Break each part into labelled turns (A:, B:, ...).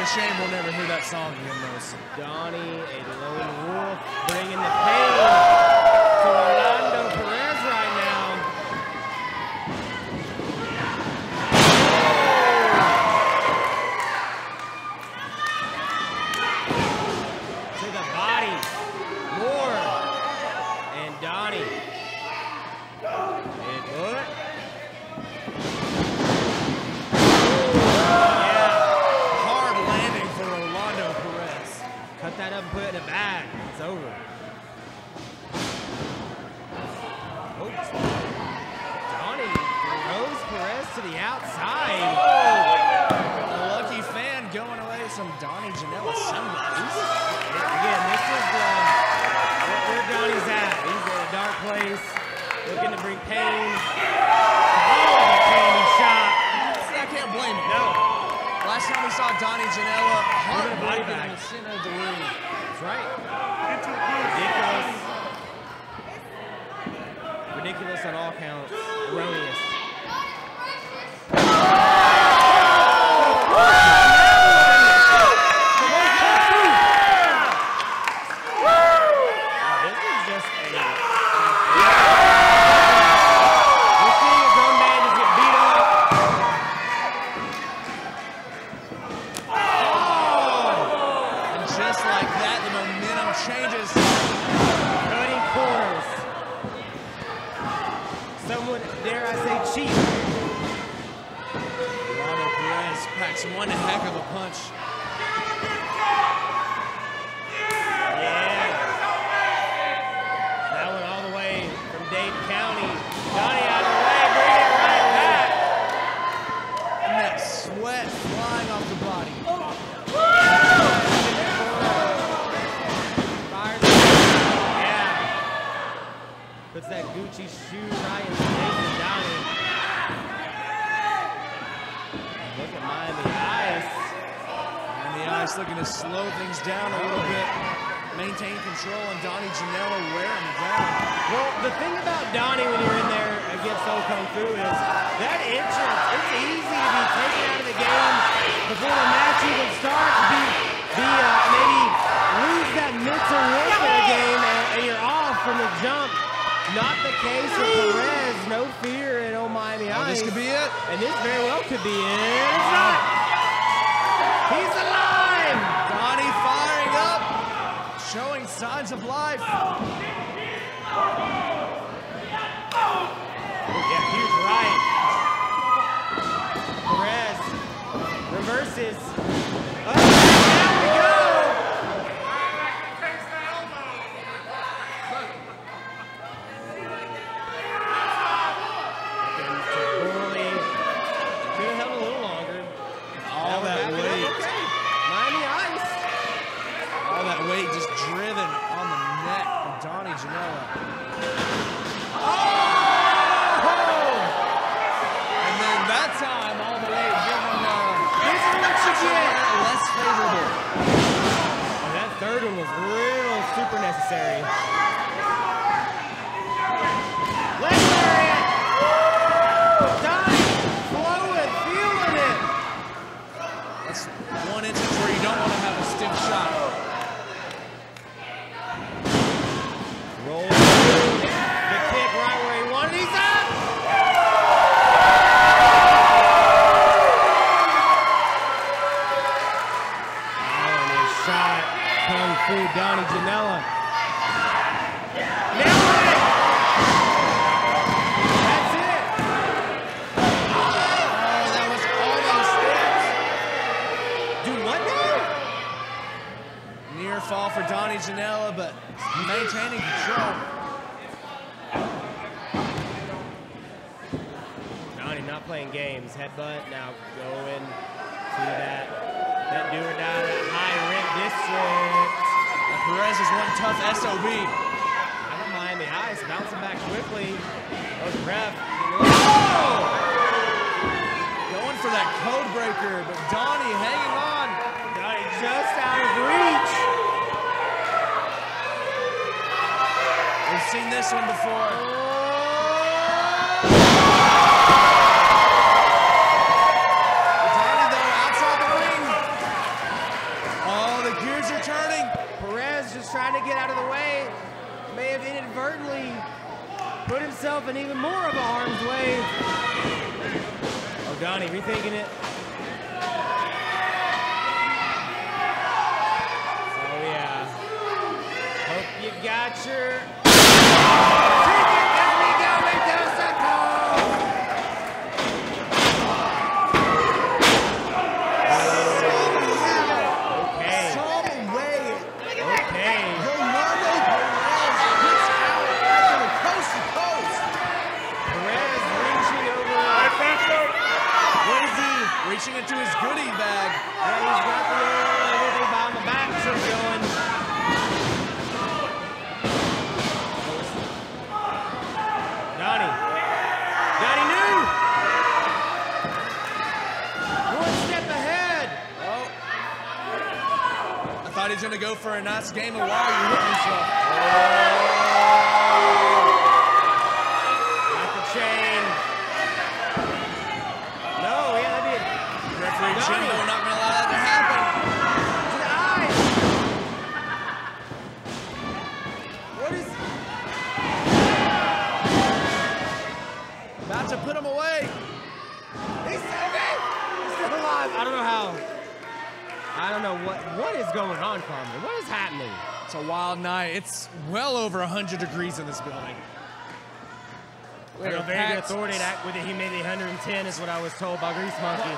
A: a shame we'll never hear that song again, though.
B: Donnie, a lone wolf, bringing the pain to Rolando Perez right now. To the body, more, and Donnie. Headbutt. Yeah.
A: Hard landing for Rolando Perez.
B: Cut that up and put it in a bag. It's over. Oops. Donnie throws Perez to the outside.
A: A lucky fan going away with some Donnie Janela sunglasses.
B: Again, this is uh, where, where Donnie's at. He's in a dark place, looking to bring pain. Oh, the candy shot.
A: See, I can't blame him.
B: No,
A: Last time we saw Donnie Janela,
B: body
A: heartbroken in the center of the ring.
B: that's right. Ridiculous. Ridiculous on all counts. Erroneous.
A: Sweat flying off the body.
B: It. Yeah. Puts that Gucci shoe right in the face of Donnie. Look at Miami Ice.
A: And the ice looking to slow things down a little oh. bit. Maintain control and Donnie Janela wearing down.
B: Well, the thing about Donnie when you're in there against Old Kung Fu is that entrance, it's easy to be taken out of the game before the match even starts, be, be uh, maybe lose that mental look of the game and, and you're off from the jump. Not the case with Perez, no fear in Old Miami
A: Oh,
B: Ice.
A: this could be it.
B: And this very well could be it. It's not. He's alive!
A: Donnie firing up, showing signs of life.
B: Yeah, huge right. Perez reverses. Oh, down we go. Looking to bully. Could have held a little longer.
A: All that
B: would back it up.
A: weight,
B: Okay. Miami Ice.
A: all that weight just driven on the neck of Donnie Janela. And then that time, all the weight driven uh,
B: This is what you get.
A: less favorable.
B: And that third one was real super necessary. Let's it. Donnie flowing, feeling it.
A: That's one instance where you don't want to have a stiff shot.
B: Roll through. The kick right where he wanted. He's up. Oh, and his shot. Kung Fu Donnie Janela.
A: fall for Donnie Janela, but maintaining control.
B: Donnie not playing games. Headbutt now going to that that do or die that high rent district.
A: And Perez is one tough SOB.
B: I don't Miami Ice bouncing back quickly. Oh, the ref. Oh!
A: Going for that code breaker, but Donnie hanging on.
B: Donnie just out of reach.
A: We've seen this one before.
B: Himself in even more of a harm's way. Oh, Donnie rethinking it. Oh, yeah. Hope you got your ticket as we go into Soco. Okay.
A: Some way.
B: Okay.
A: Rolando Perez hits out after the coast to coast.
B: Perez reaching over. What is he?
A: Reaching into his goodie bag.
B: Yeah, he's got the everything behind the back shirt going. Donnie. Donnie knew. One step ahead.
A: Oh. I thought he was going to go for a nice game of wire. You hit yourself.
B: Got oh the chain. No, yeah, that'd be it.
A: Referee
B: Donnie.
A: Jimbo not going to allow that to happen.
B: To. What is?
A: About to put him away.
B: He's still. He's still alive. I don't know how. I don't know what what is going on, Carmen. What is happening?
A: It's a wild night. It's well over 100 degrees in this building. We
B: Real
A: have
B: very good
A: packed-
B: authority act with a humidity 110 is what I was told by Grease Monkey.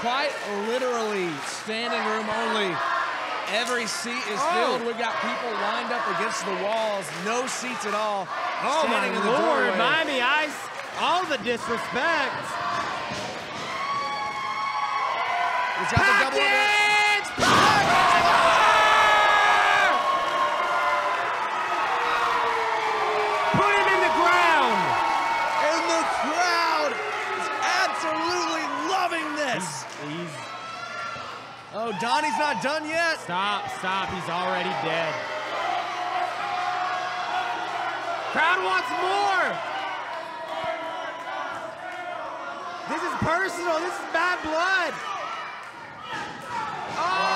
A: Quite literally, standing room only. Every seat is
B: Oh.
A: filled. We've got people lined up against the walls. No seats at all.
B: Oh my
A: in the
B: lord,
A: doorway.
B: Miami Ice, all the disrespect.
A: He's got the double. Oh, Donnie's not done yet.
B: stop, stop. He's already dead. Crowd wants more. This is personal. This is bad blood. Oh!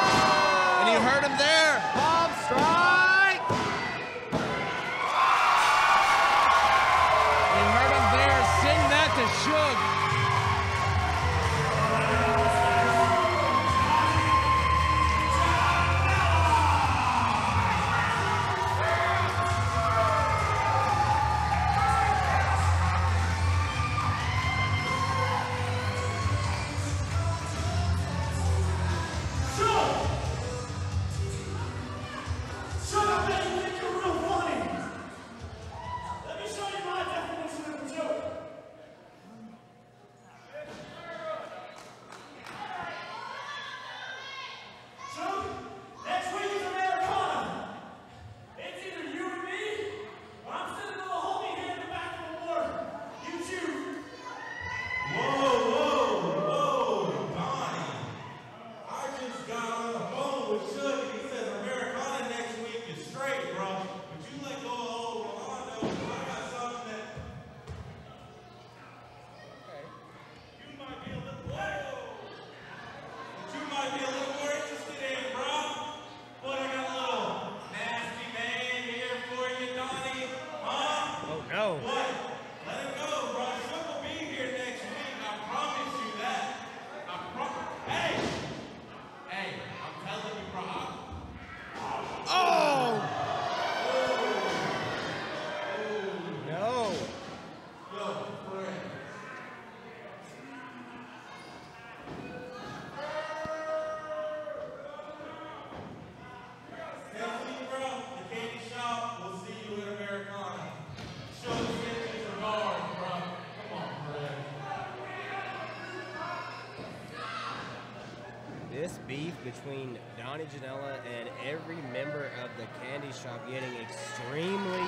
B: Between Donnie Janela and every member of the candy shop getting extremely,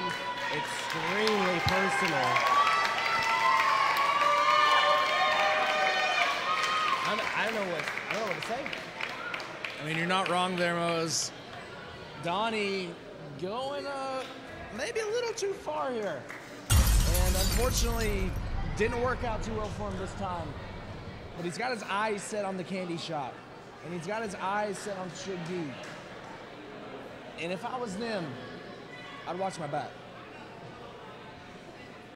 B: extremely personal. I'm, I don't know what I don't know what to say.
A: I mean, you're not wrong there, Mose. Donnie going uh, maybe a little too far here. And unfortunately, didn't work out too well for him this time. But he's got his eyes set on the candy shop. And he's got his eyes set on Suge D. And if I was them, I'd watch my back.